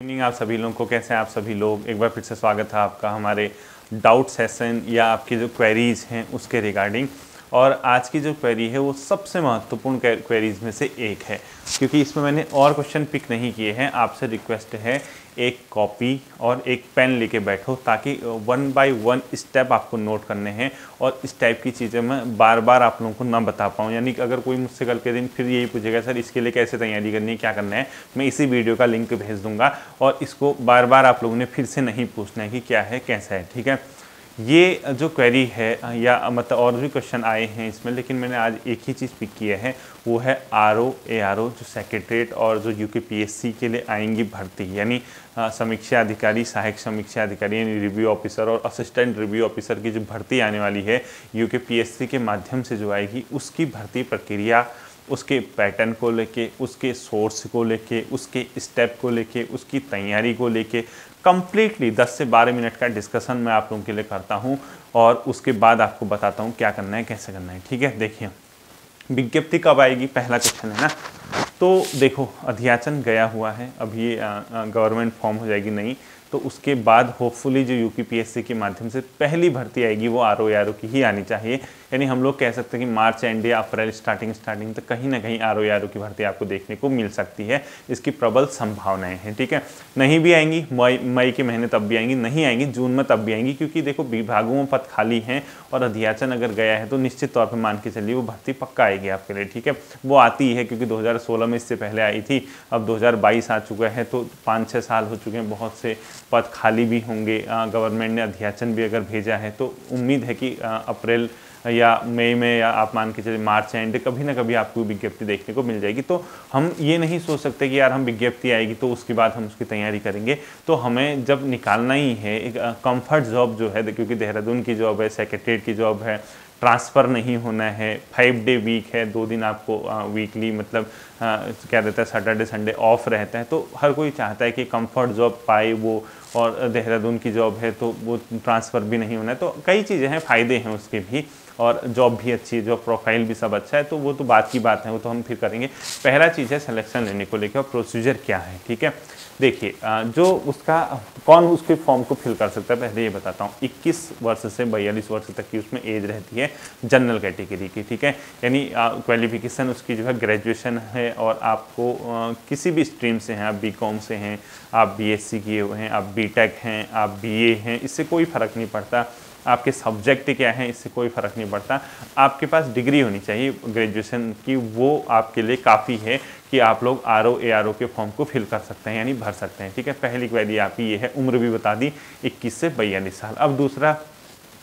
Evening आप सभी लोगों को कैसे हैं? आप सभी लोग, एक बार फिर से स्वागत है आपका हमारे डाउट सेशन या आपकी जो क्वेरीज हैं उसके रिगार्डिंग और आज की जो क्वेरी है वो सबसे महत्वपूर्ण क्वेरीज में से एक है, क्योंकि इसमें मैंने और क्वेश्चन पिक नहीं किए हैं। आपसे रिक्वेस्ट है एक कॉपी और एक पेन लेके बैठो ताकि वन बाय वन स्टेप आपको नोट करने हैं और इस टाइप की चीज़ें मैं बार बार आप लोगों को ना बता पाऊँ। यानी कि अगर कोई मुझसे कल के दिन फिर यही पूछेगा, सर, इसके लिए कैसे तैयारी करनी है? क्या करना है? मैं इसी वीडियो का लिंक भेज दूँगा और इसको बार बार आप लोगों ने फिर से नहीं पूछना है कि क्या है, कैसा है, ठीक है? ये जो क्वेरी है, या मतलब और भी क्वेश्चन आए हैं इसमें, लेकिन मैंने आज एक ही चीज़ पिक किया है, वो है आर ओ ए आर ओ जो सेक्रेटरीट और जो यू के पी एस सी के लिए आएँगी भर्ती, यानी समीक्षा अधिकारी, सहायक समीक्षा अधिकारी, यानी रिव्यू ऑफिसर और असिस्टेंट रिव्यू ऑफिसर की जो भर्ती आने वाली है यू के पी एस सी के माध्यम से जो आएगी, उसकी भर्ती प्रक्रिया, उसके पैटर्न को लेके, उसके सोर्स को लेके, उसके स्टेप को लेके, उसकी तैयारी को लेके कम्प्लीटली 10 से 12 मिनट का डिस्कशन मैं आप लोगों के लिए करता हूँ और उसके बाद आपको बताता हूँ क्या करना है, कैसे करना है, ठीक है? देखिए, विज्ञप्ति कब आएगी? पहला क्वेश्चन है ना? तो देखो, अध्याचन गया हुआ है। अभी गवर्नमेंट फॉर्म हो जाएगी नहीं तो उसके बाद होपफुली जो यूपीपीएससी के माध्यम से पहली भर्ती आएगी, वो आर ओ की ही आनी चाहिए। यानी हम लोग कह सकते हैं कि मार्च एंड या अप्रैल स्टार्टिंग स्टार्टिंग तक कहीं ना कहीं आर ओ की भर्ती आपको देखने को मिल सकती है। इसकी प्रबल संभावनाएँ हैं, ठीक है? नहीं भी आएँगी, मई मई के महीने तब भी आएँगी, नहीं आएँगी, जून में तब भी आएँगी, क्योंकि देखो विभागों में पद खाली हैं और अध्याचन अगर गया है तो निश्चित तौर पर मान के चलिए वो भर्ती पक्का आएगी आपके लिए, ठीक है? वो आती है क्योंकि दो हज़ार सोलह में इससे पहले आई थी, अब दो हज़ार बाईस आ चुका है तो पाँच छः साल हो चुके हैं बहुत से पद खाली भी होंगे गवर्नमेंट ने अध्याचन भी अगर भेजा है तो उम्मीद है कि अप्रैल या मई में या आप मान के चलिए मार्च एंड कभी ना कभी आपको विज्ञप्ति देखने को मिल जाएगी। तो हम ये नहीं सोच सकते कि यार हम विज्ञप्ति आएगी तो उसके बाद हम उसकी तैयारी करेंगे। तो हमें जब निकालना ही है, एक कंफर्ट जॉब जो है, क्योंकि देहरादून की जॉब है सेक्रेटरीट की जॉब है ट्रांसफ़र नहीं होना है फाइव डे वीक है दो दिन आपको वीकली मतलब आ, क्या रहता है सैटरडे संडे ऑफ़ रहता है। तो हर कोई चाहता है कि कंफर्ट जॉब पाए वो और देहरादून की जॉब है तो वो ट्रांसफ़र भी नहीं होना है। तो कई चीज़ें हैं फ़ायदे हैं उसके भी और जॉब भी अच्छी है जॉब प्रोफ़ाइल भी सब अच्छा है। तो वो तो बात की बात है वो तो हम फिर करेंगे। पहला चीज़ है सिलेक्शन लेने को लेकर और प्रोसीजर क्या है ठीक है? देखिए जो उसका कौन उसके फॉर्म को फिल कर सकता है पहले ये बताता हूँ। 21 वर्ष से बयालीस वर्ष तक की उसमें एज रहती है जनरल कैटेगरी की ठीक है? यानी क्वालिफिकेशन उसकी जो है ग्रेजुएशन है और आपको आ, किसी भी स्ट्रीम से हैं आप बी कॉम से हैं आप बी एस सी किए हुए हैं आप बी टेक हैं आप बी ए हैं इससे कोई फ़र्क नहीं पड़ता। आपके सब्जेक्ट क्या हैं, इससे कोई फ़र्क नहीं पड़ता। आपके पास डिग्री होनी चाहिए ग्रेजुएशन की वो आपके लिए काफ़ी है कि आप लोग आर ओ ए आर ओ के फॉर्म को फिल कर सकते हैं, यानी भर सकते हैं, ठीक है? पहली क्वेरी आपकी ये है, उम्र भी बता दी, इक्कीस से बयालीस साल। अब दूसरा,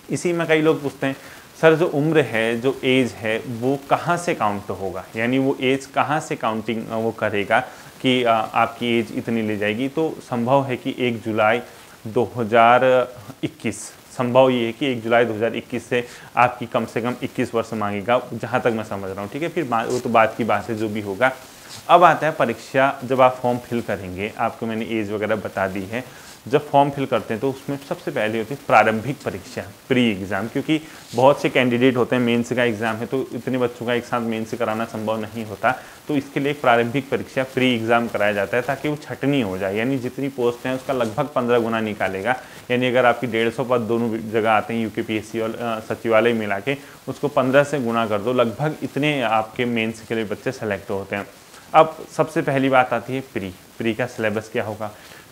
इसी में कई लोग पूछते हैं, सर, जो उम्र है, जो एज है, वो कहाँ से काउंट होगा? यानी वो एज कहाँ से काउंटिंग वो करेगा कि आपकी एज इतनी ले जाएगी? तो संभव है कि एक जुलाई 2021 संभव ये है कि एक जुलाई 2021 से आपकी कम से कम 21 वर्ष मांगेगा, जहाँ तक मैं समझ रहा हूँ, ठीक है? फिर वो तो बात की बात है जो भी होगा। अब आता है परीक्षा, जब आप फॉर्म फिल करेंगे, आपको मैंने एज वगैरह बता दी है। जब फॉर्म फिल करते हैं तो उसमें सबसे पहले होती है प्रारंभिक परीक्षा प्री एग्ज़ाम क्योंकि बहुत से कैंडिडेट होते हैं मेंस का एग्ज़ाम है तो इतने बच्चों का एक साथ मेंस कराना संभव नहीं होता। तो इसके लिए एक प्रारंभिक परीक्षा प्री एग्ज़ाम कराया जाता है, ताकि वो छटनी हो जाए। यानी जितनी पोस्ट हैं, उसका लगभग पंद्रह गुना निकालेगा। यानी अगर आपकी डेढ़ सौ पद दोनों जगह आते हैं यू और सचिवालय मिला के, उसको पंद्रह से गुना कर दो। लगभग इतने आपके मेन्स के लिए बच्चे सेलेक्ट होते हैं। अब सबसे पहली बात आती है प्री प्री का सिलेबस क्या होगा?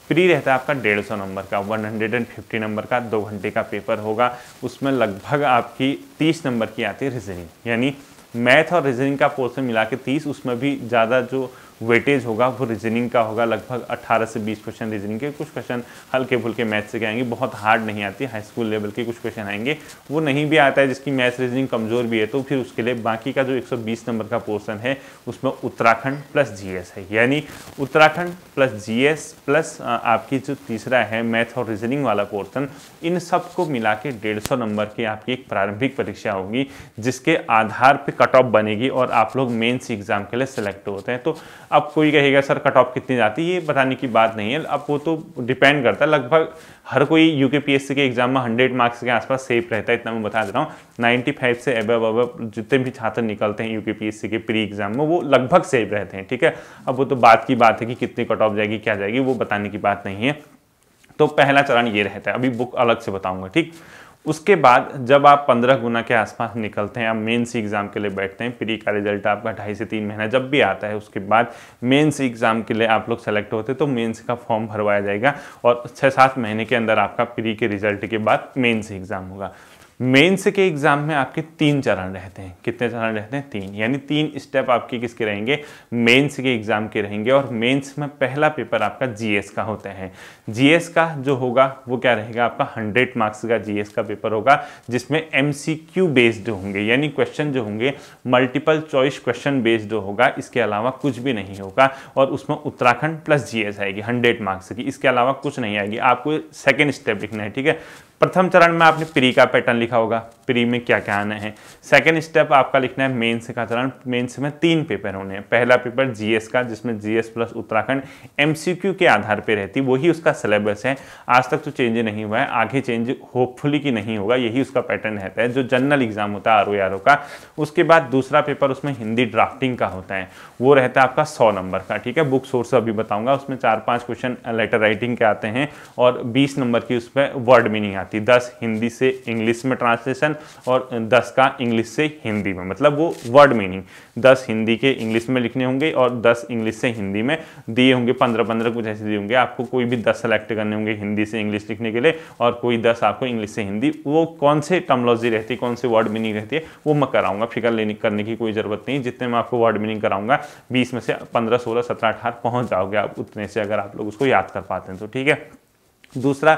प्री रहता है आपका डेढ़ सौ नंबर का one hundred and fifty number का, दो घंटे का पेपर होगा, उसमें लगभग आपकी तीस नंबर की आती है रीजनिंग यानी मैथ और रीजनिंग का पोर्सन मिला के तीस, उसमें भी ज़्यादा जो वेटेज होगा, वो रीजनिंग का होगा, लगभग 18 से 20 क्वेश्चन रीजनिंग के कुछ क्वेश्चन हल्के फुल्के मैथ से आएँगे, बहुत हार्ड नहीं आती हाई स्कूल लेवल के कुछ क्वेश्चन आएँगे, वो नहीं भी आता है जिसकी मैथ रीजनिंग कमज़ोर भी है तो फिर उसके लिए बाकी का जो 120 नंबर का पोर्सन है, उसमें उत्तराखंड प्लस जीएस है। यानी उत्तराखंड प्लस जीएस प्लस आपकी जो तीसरा है मैथ और रीजनिंग वाला पोर्सन इन सबको मिला के डेढ़ नंबर की आपकी एक प्रारंभिक परीक्षा होगी, जिसके आधार पर कट ऑफ़ बनेगी और आप लोग मेन्स एग्ज़ाम के लिए सिलेक्ट होते हैं। तो अब कोई कहेगा, सर कट ऑफ़ कितनी जाती है? ये बताने की बात नहीं है। अब वो तो डिपेंड करता है। लगभग हर कोई यू के एग्ज़ाम में हंड्रेड मार्क्स के आसपास सेफ़ रहता है, इतना मैं बता दे रहा हूँ। नाइन्टी फाइव से अब अब जितने भी छात्र निकलते हैं यू के के प्री एग्ज़ाम में, वो लगभग सेफ़ रहते हैं, ठीक है? अब वो तो बात की बात है कि कितनी कट ऑफ़ जाएगी, क्या जाएगी, वो बताने की बात नहीं है। तो पहला चरण ये रहता है। अभी बुक अलग से बताऊँगा, ठीक? उसके बाद जब आप पंद्रह गुना के आसपास निकलते हैं, आप मेन्स एग्ज़ाम के लिए बैठते हैं, प्री का रिज़ल्ट आपका ढाई से तीन महीना जब भी आता है, उसके बाद मेन्स एग्ज़ाम के लिए आप लोग सेलेक्ट होते हैं तो मेन्स का फॉर्म भरवाया जाएगा और छः सात महीने के अंदर आपका प्री के रिज़ल्ट के बाद मेन्स एग्ज़ाम होगा। मेंस के एग्ज़ाम में आपके तीन चरण रहते हैं। कितने चरण रहते हैं? तीन। यानी तीन स्टेप आपके किसके रहेंगे? मेंस के एग्ज़ाम के रहेंगे और मेंस में पहला पेपर आपका जीएस का होता है। जीएस का जो होगा, वो क्या रहेगा? आपका हंड्रेड मार्क्स का जीएस का पेपर होगा, जिसमें एमसीक्यू बेस्ड होंगे। यानी क्वेश्चन जो होंगे, मल्टीपल चॉइस क्वेश्चन बेस्ड होगा, इसके अलावा कुछ भी नहीं होगा और उसमें उत्तराखंड प्लस जीएस आएगी, हंड्रेड मार्क्स की। इसके अलावा कुछ नहीं आएगी। आपको सेकेंड स्टेप लिखना है, ठीक है? प्रथम चरण में आपने प्री का पैटर्न लिखा होगा। प्री में क्या क्या आना है। सेकेंड स्टेप आपका लिखना है मेंस का चरण मेंस में तीन पेपर होने हैं। पहला पेपर जीएस का, जिसमें जीएस प्लस उत्तराखंड एमसीक्यू के आधार पर रहती वही उसका सिलेबस है। आज तक तो चेंज नहीं हुआ है। आगे चेंज होपफुली कि नहीं होगा, यही उसका पैटर्न रहता है। जो जनरल एग्ज़ाम होता है आर ओ का, उसके बाद दूसरा पेपर उसमें हिंदी ड्राफ्टिंग का होता है। वो रहता है आपका सौ नंबर का, ठीक है? बुक सोर्स अभी बताऊँगा। उसमें चार पाँच क्वेश्चन लेटर राइटिंग के आते हैं और बीस नंबर की उसमें वर्ड मीनिंग आती। है दस हिंदी से इंग्लिश में ट्रांसलेशन और दस का इंग्लिश से हिंदी में मतलब वो वर्ड मीनिंग दस हिंदी के इंग्लिश में लिखने होंगे और दस इंग्लिश से हिंदी में दिए होंगे, पंद्रह पंद्रह कुछ ऐसे दिए होंगे। आपको कोई भी दस सेलेक्ट करने होंगे हिंदी से इंग्लिश लिखने के लिए और कोई दस आपको इंग्लिश से हिंदी, वो कौन से टर्मोलॉजी रहती है, कौन से वर्ड मीनिंग रहती है, वो मैं कराऊँगा। फिकर लेने, करने की कोई ज़रूरत नहीं, जितने मैं आपको वर्ड मीनिंग कराऊँगा, बीस में से पंद्रह, सोलह, सत्रह, अठारह पहुँच जाओगे आप उतने से अगर आप लोग उसको याद कर पाते हैं तो ठीक है। दूसरा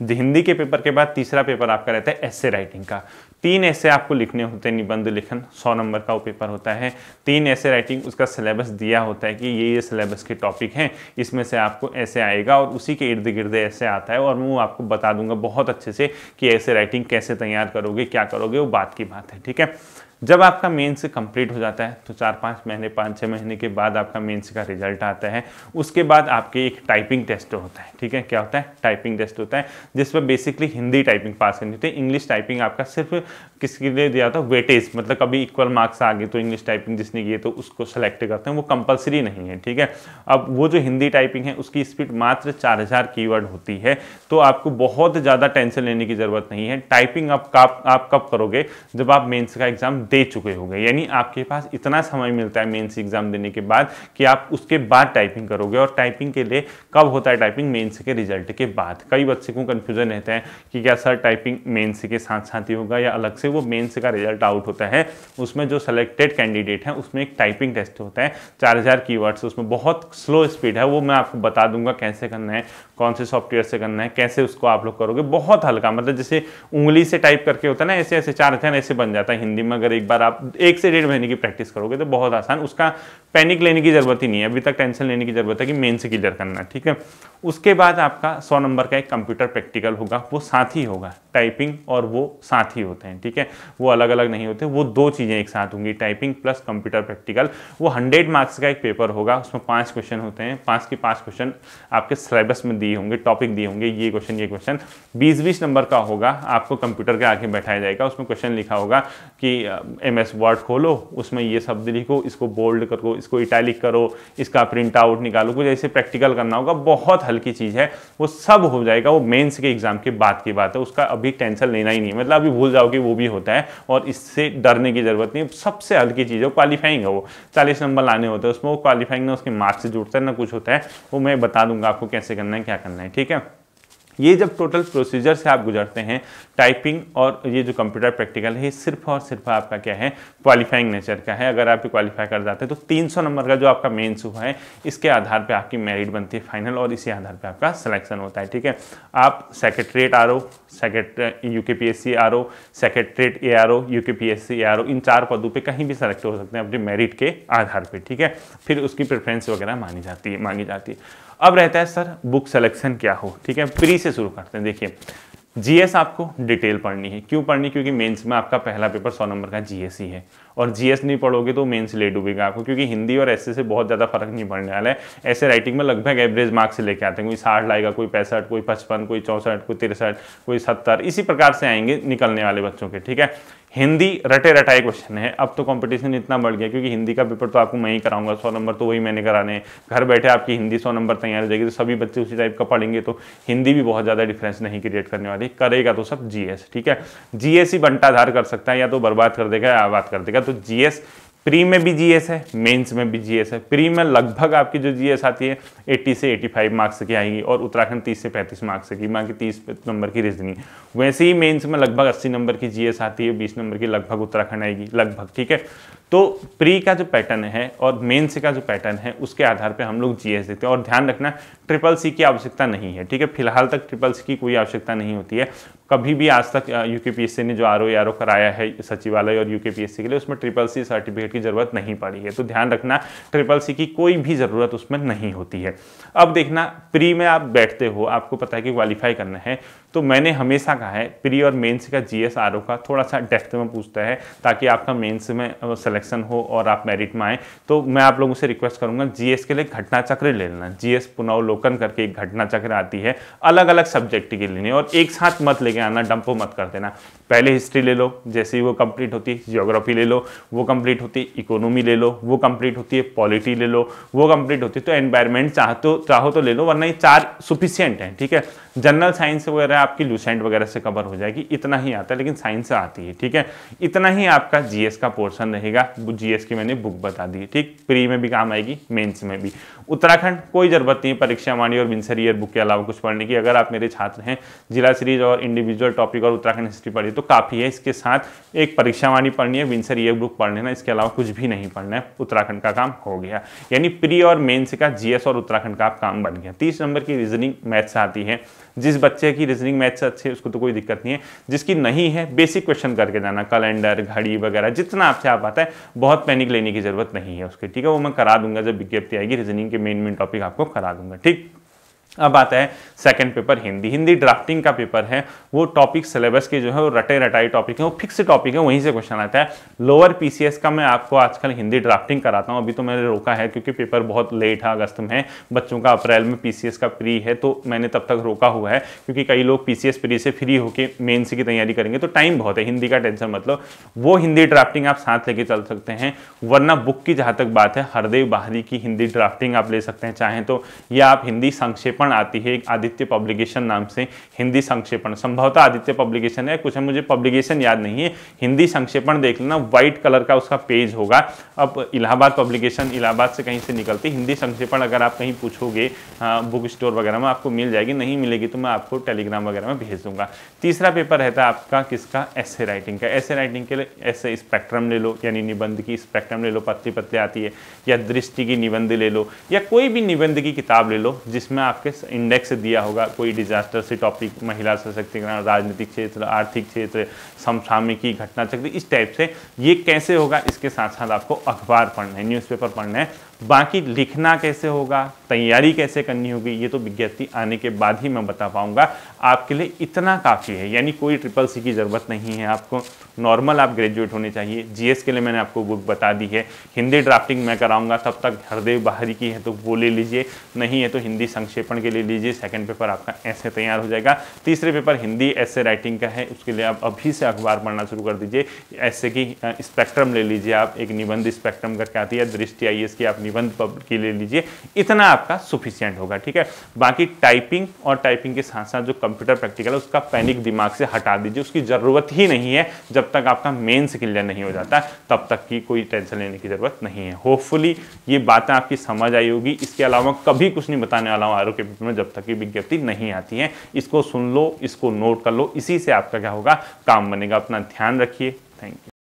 हिंदी के पेपर के बाद तीसरा पेपर आपका रहता है एसए राइटिंग का। तीन ऐसे आपको लिखने होते हैं, निबंध लिखन, सौ नंबर का वो पेपर होता है। तीन ऐसे राइटिंग उसका सिलेबस दिया होता है कि ये ये सिलेबस के टॉपिक हैं, इसमें से आपको ऐसे आएगा और उसी के इर्द गिर्द ऐसे आता है और मैं आपको बता दूँगा बहुत अच्छे से कि ऐसे राइटिंग कैसे तैयार करोगे, क्या करोगे, वो बात की बात है, ठीक है? जब आपका मेंस कंप्लीट हो जाता है तो चार पाँच महीने पाँच छः महीने के बाद आपका मेंस का रिज़ल्ट आता है। उसके बाद आपके एक टाइपिंग टेस्ट होता है, ठीक है? क्या होता है? टाइपिंग टेस्ट होता है जिसमें बेसिकली हिंदी टाइपिंग पास करनी होती है। इंग्लिश टाइपिंग आपका सिर्फ़ किसके लिए दिया था वेटेज मतलब कभी इक्वल मार्क्स आ गए तो इंग्लिश टाइपिंग जिसने की तो उसको सेलेक्ट करते हैं। वो कंपलसरी नहीं है, ठीक है? अब वो जो हिंदी टाइपिंग है, उसकी स्पीड मात्र चार हज़ार कीवर्ड होती है। तो आपको बहुत ज़्यादा टेंशन लेने की ज़रूरत नहीं है। टाइपिंग आप आप कब करोगे? जब आप मेन्स का एग्ज़ाम दे चुके होंगे। यानी आपके पास इतना समय मिलता है मेंस एग्ज़ाम देने के बाद कि आप उसके बाद टाइपिंग करोगे और टाइपिंग के लिए कब होता है टाइपिंग? मेंस के रिज़ल्ट के बाद। कई बच्चे को कन्फ्यूज़न रहता है कि क्या सर टाइपिंग मेन्स के साथ साथ ही होगा या अलग से वो मेन्स का रिज़ल्ट आउट होता है। उसमें जो सेलेक्टेड कैंडिडेट है, उसमें एक टाइपिंग टेस्ट होता है। चार हज़ार की उसमें बहुत स्लो स्पीड है। वो मैं आपको बता दूँगा कैसे करना है, कौन से सॉफ्टवेयर से करना है, कैसे उसको आप लोग करोगे। बहुत हल्का मतलब जैसे उंगली से टाइप करके होता है ना ऐसे ऐसे चार हज़ार ऐसे बन जाता है हिंदी में, अगर एक बार आप एक से डेढ़ महीने की प्रैक्टिस करोगे तो बहुत आसान। उसका पैनिक लेने की ज़रूरत ही नहीं है। अभी तक टेंशन लेने की ज़रूरत है कि मेन से क्लियर करना ठीक है? उसके बाद आपका सौ नंबर का एक कंप्यूटर प्रैक्टिकल होगा, वो साथ ही होगा। टाइपिंग और वो साथ ही होते हैं, ठीक है? वो अलग अलग नहीं होते, वो दो चीज़ें एक साथ होंगी टाइपिंग प्लस कंप्यूटर प्रैक्टिकल वो हंड्रेड मार्क्स का एक पेपर होगा, उसमें पाँच क्वेश्चन होते हैं, पाँच के पाँच क्वेश्चन आपके सिलेबस में दिए होंगे टॉपिक दिए होंगे, ये क्वेश्चन ये क्वेश्चन बीस बीस नंबर का होगा, आपको कंप्यूटर के आगे बैठाया जाएगा, उसमें क्वेश्चन लिखा होगा कि एम एस वर्ड खोलो, उसमें ये शब्द लिखो, इसको बोल्ड करो, इसको इटैलिक करो, इसका प्रिंट आउट निकालो, कुछ ऐसे प्रैक्टिकल करना होगा, बहुत हल्की चीज़ है, वो सब हो जाएगा, वो मेन्स के एग्ज़ाम के बाद की बात है, उसका अभी टेंशन लेना ही नहीं मतलब अभी भूल जाओगे वो भी होता है और इससे डरने की ज़रूरत नहीं सबसे हल्की चीज़ है क्वालिफाइंग है वो। चालीस नंबर लाने होते हैं, उसमें वो क्वालिफाइंग ना उसके मार्क्स से जुड़ता है, ना कुछ होता है। वो मैं बता दूँगा आपको कैसे करना है, क्या करना है, ठीक है? ये जब टोटल प्रोसीजर से आप गुजरते हैं टाइपिंग और ये जो कंप्यूटर प्रैक्टिकल है, ये सिर्फ़ और सिर्फ़ आपका क्या है क्वालिफाइंग नेचर का है। अगर आप क्वालिफाई कर जाते हैं तो 300 नंबर का जो आपका मेन्स हुआ है, इसके आधार पे आपकी मेरिट बनती है फाइनल और इसी आधार पे आपका सिलेक्शन होता है, ठीक है? आप secretariat R O secret P S C R O secretariat A R O U K P S C R O इन चार पदों पर कहीं भी सेलेक्ट हो सकते हैं अपने मेरिट के आधार पर ठीक है? फिर उसकी प्रेफरेंस वगैरह मानी जाती है मांगी जाती है। अब रहता है सर बुक सिलेक्शन क्या हो? ठीक है प्री से शुरू करते हैं। देखिए जीएस आपको डिटेल पढ़नी है। क्यों पढ़नी? क्योंकि मेंस में आपका पहला पेपर सौ नंबर का जीएस ही है। और जीएस नहीं पढ़ोगे तो मेंस ले डूबेगा आपको, क्योंकि हिंदी और ऐसे से बहुत ज़्यादा फ़र्क नहीं पड़ने वाला है। ऐसे राइटिंग में लगभग एवरेज मार्क्स से लेके आते हैं। कोई साठ लाएगा, कोई पैंसठ, कोई पचपन, कोई चौंसठ, कोई तिरसठ, कोई सत्तर, इसी प्रकार से आएँगे निकलने वाले बच्चों के, ठीक है? हिंदी रटे रटाए क्वेश्चन है। अब तो कंपटीशन इतना बढ़ गया, क्योंकि हिंदी का पेपर तो आपको मैं ही कराऊँगा, सौ नंबर तो वही मैंने कराने घर बैठे आपकी हिंदी सौ नंबर तैयार हो जाएगी तो सभी बच्चे उसी टाइप का पढ़ेंगे तो हिंदी भी बहुत ज़्यादा डिफरेंस नहीं क्रिएट करने वाली। करेगा तो सब जीएस ठीक है? जीएस ही बंटाधार कर सकता है, या तो बर्बाद कर देगा या आबाद कर देगा। तो जीएस प्री में भी जीएस है मेंस में भी जीएस है। प्री में लगभग आपकी जो जीएस आती है 80 से 85 मार्क्स की आएगी और उत्तराखंड 30 से 35 मार्क्स की, बाकी 30 नंबर की रीजनिंग वैसे ही मेंस में लगभग 80 नंबर की जीएस आती है 20 नंबर की लगभग उत्तराखंड आएगी, लगभग, ठीक है? तो प्री का जो पैटर्न है और मेंस का जो पैटर्न है, उसके आधार पर हम लोग जीएस देते हैं और ध्यान रखना ट्रिपल सी की आवश्यकता नहीं है, ठीक है? फ़िलहाल तक ट्रिपल सी की कोई आवश्यकता नहीं होती है। कभी भी आज तक यूकेपीएससी ने जो आर ओ आर ओ कराया है सचिवालय और यूकेपीएससी के लिए, उसमें ट्रिपल सी सर्टिफिकेट की ज़रूरत नहीं पड़ी है। तो ध्यान रखना ट्रिपल सी की कोई भी ज़रूरत उसमें नहीं होती है। अब देखना प्री में आप बैठते हो, आपको पता है कि क्वालिफाई करना है। तो मैंने हमेशा कहा है प्री और मेंस का जीएस आर का थोड़ा सा डेफ्थ में पूछता है, ताकि आपका मेंस में सिलेक्शन हो और आप मेरिट में आए। तो मैं आप लोगों से रिक्वेस्ट करूँगा जीएस के लिए घटना चक्र ले लेना। जी एस पुनवलोकन करके एक घटना चक्र आती है अलग अलग सब्जेक्ट के लिए और एक साथ मत लेके आना डंपो मत कर देना। पहले हिस्ट्री ले लो, जैसे ही वो कंप्लीट होती है जियोग्राफी ले लो, वो कंप्लीट होती है इकोनॉमी ले लो, वो कंप्लीट होती है पॉलिटी ले लो, वो कंप्लीट होती है तो एनवायरमेंट चाहते, चाहो तो ले लो, वरना ये चार सुफिशियंट हैं, ठीक है? जनरल साइंस वगैरह आपकी लूसेंट वगैरह से कवर हो जाएगी, इतना ही आता है, लेकिन साइंस आती है, ठीक है? इतना ही आपका जीएस का पोर्शन रहेगा जीएस की मैंने बुक बता दी, ठीक? प्री में भी काम आएगी मेंस में भी। उत्तराखंड, कोई ज़रूरत नहीं परीक्षा वाणी और विंसर ईयर बुक के अलावा कुछ पढ़ने की, अगर आप मेरे छात्र हैं, जिला सीरीज़ और इंडिविजुअल टॉपिक और उत्तराखंड हिस्ट्री पढ़ी तो काफ़ी है। इसके साथ एक परीक्षा वाणी पढ़नी है, विंसर ईयर बुक पढ़ लेना। इसके अलावा कुछ भी नहीं पढ़ना है। उत्तराखंड का काम हो गया। यानी प्री और मेन्स का जीएस और उत्तराखंड का काम बन गया। तीस नंबर की रीजनिंग मैथ्स आती है। जिस बच्चे की रीजनिंग मैथ्स अच्छी है, उसको तो कोई दिक्कत नहीं है। जिसकी नहीं है, बेसिक क्वेश्चन करके जाना। कैलेंडर, घड़ी वगैरह, जितना आपसे आ पाता है, बहुत पैनिक लेने की ज़रूरत नहीं है उसके। ठीक है, वो मैं करा दूँगा। जब विज्ञप्ति आएगी, रीजनिंग के मेन मेन टॉपिक आपको करा दूँगा। ठीक? अब आता है second paper Hindi. Hindi drafting का पेपर है। वो टॉपिक सिलेबस के जो है, वो रटे रटाई टॉपिक है, वो फिक्स टॉपिक है, वहीं से क्वेश्चन आता है। लोअर पीसीएस का मैं आपको आजकल हिंदी ड्राफ्टिंग कराता हूँ। अभी तो मैंने रोका है, क्योंकि पेपर बहुत लेट है अगस्त में। बच्चों का अप्रैल में पीसीएस का प्री है तो मैंने तब तक रोका हुआ है, क्योंकि कई लोग पीसीएस प्री से फ्री होकर मेन्स की तैयारी करेंगे तो टाइम बहुत है। हिंदी का टेंशन मतलब वो हिंदी ड्राफ्टिंग आप साथ लेके चल सकते हैं, वरना बुक की जहाँ तक बात है, हरदेव बाहरी की हिंदी ड्राफ्टिंग आप ले सकते हैं, चाहें तो। या आप हिंदी संक्षेपण आती है आदित्य पब्लिकेशन नाम से हिंदी संक्षेपण। संभवतः आदित्य पब्लिकेशन है, कुछ है, मुझे पब्लिकेशन याद नहीं है। हिंदी संक्षेपण देख लेना व्हाइट कलर का उसका पेज होगा। अब इलाहाबाद पब्लिकेशन इलाहाबाद से कहीं से निकलती हिंदी संक्षेपण अगर आप कहीं पूछोगे बुक स्टोर वगैरह में आपको मिल जाएगी, नहीं मिलेगी तो मैं आपको टेलीग्राम वगैरह में भेज दूँगा। तीसरा पेपर रहता है आपका किसका? ऐसे राइटिंग का। ऐसे राइटिंग के लिए ऐसे स्पेक्ट्रम ले लो, यानी निबंध की स्पेक्ट्रम ले लो पतली पतली आती है, या दृष्टि की निबंध ले लो, या कोई भी निबंध की किताब ले लो, जिसमें आपके इंडेक्स दिया होगा, कोई डिजास्टर से टॉपिक महिला सशक्तिकरण, राजनीतिक क्षेत्र, आर्थिक क्षेत्र, समसामयिकी घटना चक्र इस टाइप से ये कैसे होगा, इसके साथ साथ आपको अखबार पढ़ना है न्यूज़पेपर पढ़ना है। बाकी लिखना कैसे होगा, तैयारी कैसे करनी होगी, ये तो विज्ञप्ति आने के बाद ही मैं बता पाऊँगा। आपके लिए इतना काफ़ी है, यानी कोई ट्रिपल सी की ज़रूरत नहीं है। आपको नॉर्मल आप ग्रेजुएट होने चाहिए। जीएस के लिए मैंने आपको बुक बता दी है। हिंदी ड्राफ्टिंग मैं कराऊँगा, तब तक हृदय बाहरी की है तो वो ले लीजिए। नहीं है तो हिंदी संक्षेपण के लिए लीजिए। सेकेंड पेपर आपका ऐसे तैयार हो जाएगा। तीसरे पेपर हिंदी ऐसे राइटिंग का है, उसके लिए आप अभी से अखबार पढ़ना शुरू कर दीजिए। ऐसे की स्पेक्ट्रम ले लीजिए आप। एक निबंध स्पेक्ट्रम करके आती है। दृष्टि आई की आप निबंध की ले लीजिए, इतना आपका सुफिशियंट होगा, ठीक है? बाकी टाइपिंग और टाइपिंग के साथ साथ जो कंप्यूटर प्रैक्टिकल है, उसका पैनिक दिमाग से हटा दीजिए, उसकी ज़रूरत ही नहीं है जब तक आपका मेन्स क्लियर नहीं हो जाता, तब तक की कोई टेंशन लेने की ज़रूरत नहीं है। होपफुली ये बातें आपकी समझ आई होगी। इसके अलावा कभी कुछ नहीं बताने वाला हूँ आर के पेपर में जब तक की विज्ञप्ति नहीं आती है। इसको सुन लो, इसको नोट कर लो। इसी से आपका क्या होगा? काम बनेगा। अपना ध्यान रखिए। Thank you